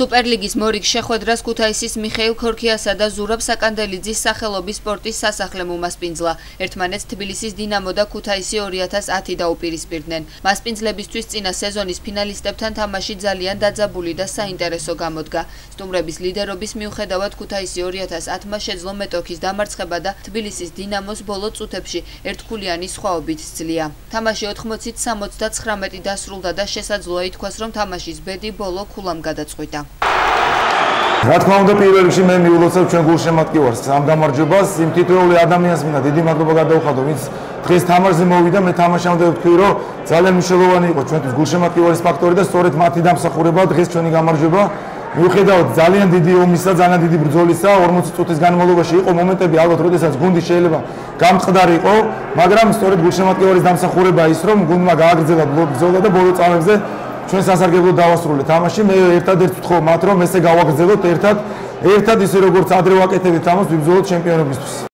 სუპერლიგის მორიგ შეხვედრას ქუთაისის მიხეილ ქორქიასა და ზურაბ საკანდელიძის სახელობის სპორტის სასახლე მომასპინძლა. ერთმანეთს თბილისის დინამო და ქუთაისი 2010 დაუპირისპირდნენ. მასპინძლებისთვის წინა სეზონის ფინალისტებთან თამაში ძალიან დაძაბული და საინტერესო გამოდგა. სტუმრების ლიდერობის მიუხედავად ქუთაისი 2010-მა შეძლო მეტოქის დამარცხება და თბილისის დინამოს ბოლო წუთებში ერთქულიანი სხვაობით სძლია. თამაში 80-ით 79 დასრულდა და შესაძლოა ითქვას, რომ თამაშის ბედი ბოლო ქულამ გადაწყვიტა. რა თქმა უნდა პირველ რიგში მე მიულოცავ ჩვენ გულშემატკივარს ამ გამარჯვებას იმ თითოეული ადამიანს მინდა დიდი მადლობა გადაუხადო ვინც დღეს თამაშზე მოვიდა. მე თამაშამდე ვთქვი რომ ძალიან მნიშვნელოვანი იყო ჩვენთვის გულშემატკივარის ფაქტორი და სწორედ მათი დამსახურება დღეს ჩვენი გამარჯვება მიუხედავად ძალიან დიდი ომისა ძალიან დიდი ბრძოლისა 40 წუთის განმავლობაში იყო მომენტები ალბათ როდესაც გუნდი შეიძლება გამწყდარი იყო მაგრამ სწორედ გულშემატკივარის დამსახურება ის რომ გუნდმა გააგრძელა ბრძოლა და ბოლო წამებზე ჩვენ სასარგებლო დავასრულეთ. თამაში მე ერთადერთ ვთხოვ მათ რომ ესე გავაგრძელოთ ერთად ერთად ისე როგორც ადრე ვაკეთებთ თამაშს ვიბრძოლოთ ჩემპიონობისთვის